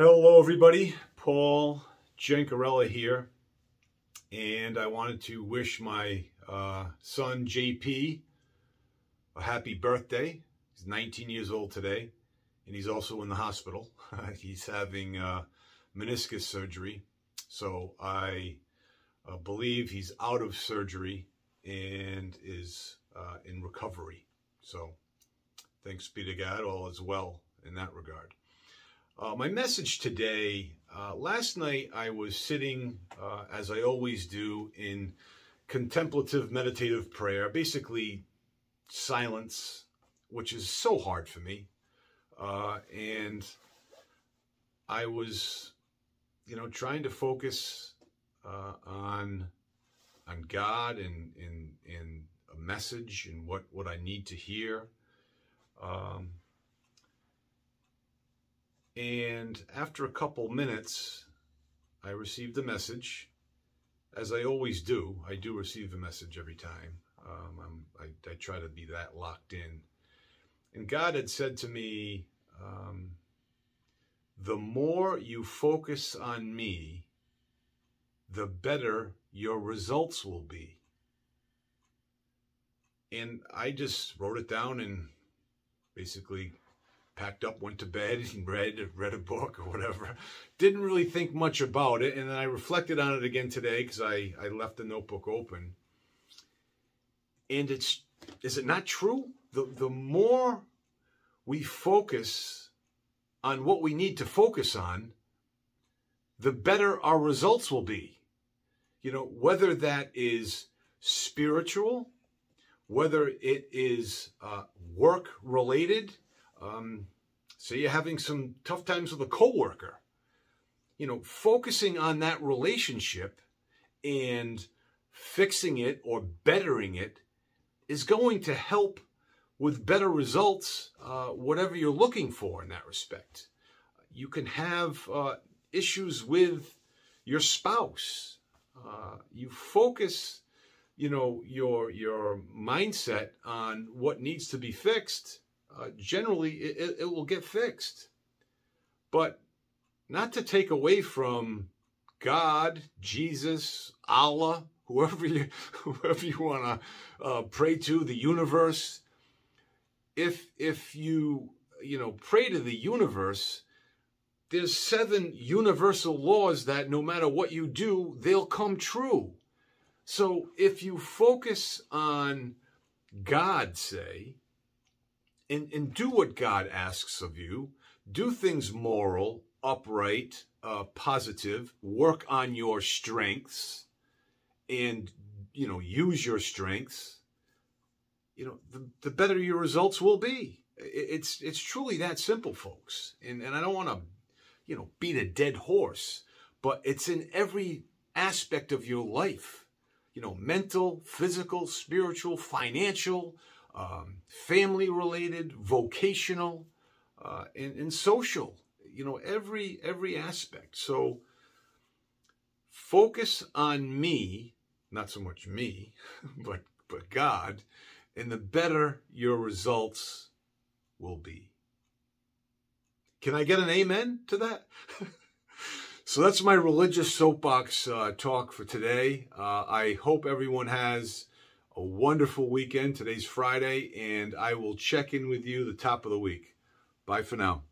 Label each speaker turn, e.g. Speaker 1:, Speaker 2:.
Speaker 1: Hello, everybody. Paul Gencarella here. And I wanted to wish my uh, son, JP, a happy birthday. He's 19 years old today, and he's also in the hospital. he's having uh, meniscus surgery. So I uh, believe he's out of surgery and is uh, in recovery. So thanks be to God, all is well in that regard. Uh, my message today, uh, last night I was sitting, uh, as I always do, in contemplative meditative prayer, basically silence, which is so hard for me. Uh, and I was, you know, trying to focus uh, on on God and, and, and a message and what, what I need to hear. Um, and after a couple minutes, I received a message, as I always do. I do receive a message every time. Um, I, I, try to be that locked in. And God had said to me, um, the more you focus on me, the better your results will be. And I just wrote it down and basically packed up, went to bed, and read read a book or whatever. Didn't really think much about it, and then I reflected on it again today because I I left the notebook open. And it's is it not true? The the more we focus on what we need to focus on, the better our results will be. You know, whether that is spiritual, whether it is uh, work related, um, say you're having some tough times with a coworker. You know, focusing on that relationship and fixing it or bettering it is going to help with better results, uh, whatever you're looking for in that respect. You can have uh, issues with your spouse. Uh, you focus, you know, your your mindset on what needs to be fixed, uh, generally it, it will get fixed. But not to take away from God, Jesus, Allah, whoever you whoever you want to uh, pray to, the universe. If if you you know pray to the universe, there's seven universal laws that no matter what you do, they'll come true. So if you focus on God, say, and, and do what God asks of you. Do things moral, upright, uh, positive. Work on your strengths and, you know, use your strengths. You know, the, the better your results will be. It's, it's truly that simple, folks. And, and I don't want to, you know, beat a dead horse, but it's in every aspect of your life. You know, mental, physical, spiritual, financial, um, family related, vocational, uh, and, and social, you know, every, every aspect. So focus on me, not so much me, but, but God, and the better your results will be. Can I get an amen to that? so that's my religious soapbox uh, talk for today. Uh, I hope everyone has a wonderful weekend. Today's Friday, and I will check in with you the top of the week. Bye for now.